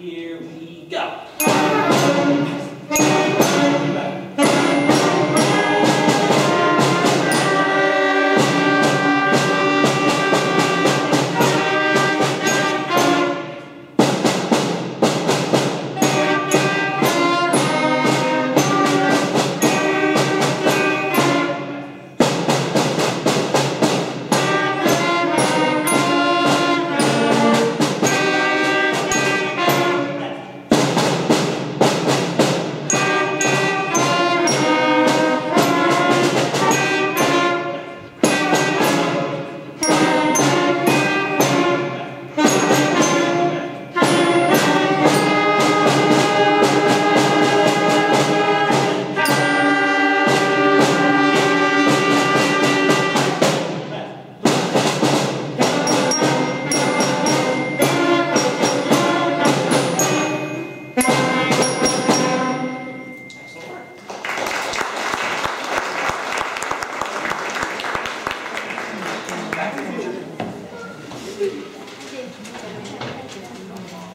Here we go.